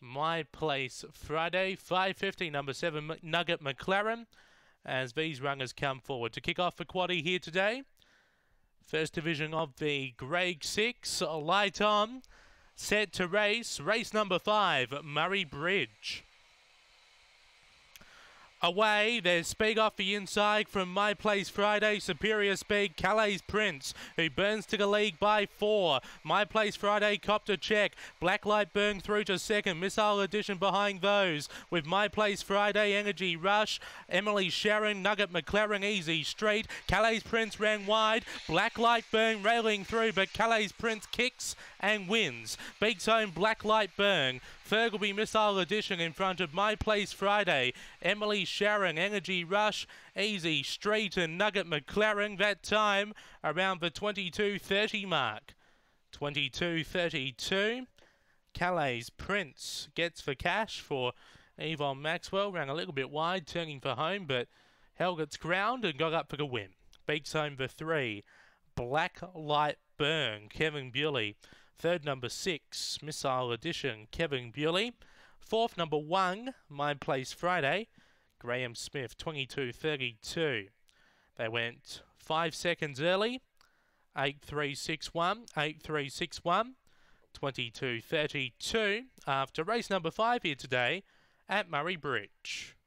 My Place Friday, 5.50, number 7 Nugget McLaren, as these runners come forward. To kick off the quaddy here today, first division of the Grade 6, light on, set to race, race number 5, Murray Bridge. Away, there's speed off the inside from My Place Friday. Superior speed, Calais Prince, who burns to the league by four. My Place Friday copped a check. Blacklight burn through to second. Missile Edition behind those. With My Place Friday, Energy Rush, Emily Sharon, Nugget McLaren, Easy Street. Calais Prince ran wide. Blacklight burn railing through, but Calais Prince kicks and wins. Beats home Blacklight burn. Fergalby Missile Edition in front of My Place Friday. Emily Sharon, Energy Rush, Easy Street and Nugget McLaren. That time around the 22.30 mark. 22.32. Calais Prince gets for cash for Yvonne Maxwell. Ran a little bit wide, turning for home, but held its ground and got up for the win. Beats home the three. Black Light Burn, Kevin Bewley. Third, number six, Missile Edition, Kevin Bewley. Fourth, number one, My Place Friday, Graham Smith, 22.32. They went five seconds early, 8361, 8361, 22.32 after race number five here today at Murray Bridge.